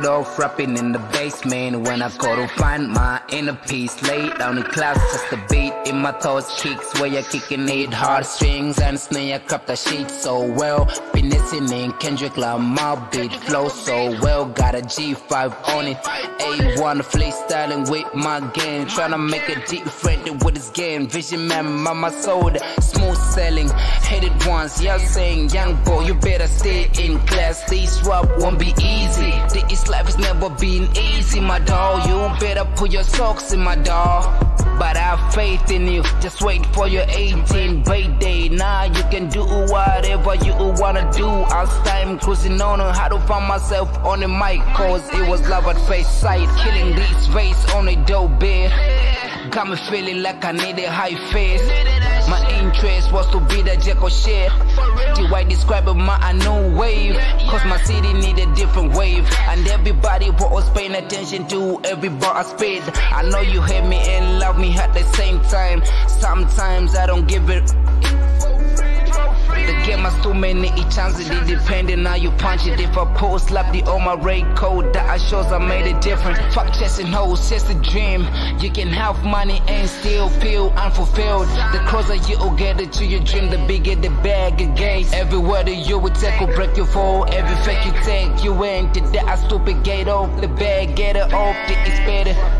myself rapping in the basement when I go to find my inner peace. Lay down in class, just a beat in my toes kicks where you're kicking it hard strings and snare. Crop the sheet so well. Been listening, Kendrick Lamar beat flow so well. Got a G5 on it. A1 freestyling with my game. Tryna make it different with this game. Vision man, mama sold. Smooth selling. Hit it once, yeah, saying, young boy, you better stay in class. This rap won't be easy. This life has never been easy, my dog. You better put your socks in my dog. But I have faith in you. Just wait for your 18 birthday. Now you can do whatever you wanna do. As time cruising on how to find myself on the mic. Cause it was love at face sight. Killing this race on a dope bed. Got me feeling like I need a high face. My interest was to be the Jekyll shit. The way describing my new wave. Cause my city different wave. And everybody was paying attention to every bar I spit. I know you hate me and love me at the same time. Sometimes I don't give it. Many chances, it depending how you punch it. If I post slap the on my rate code, that I shows I made a difference. Fuck chasing hoes, chase a dream. You can have money and still feel unfulfilled. The closer you will get it to your dream, the bigger the bag again. Everywhere that you will take will break your fall. Every fake you take, you to that stupid gate off the bag, get it off, it's better.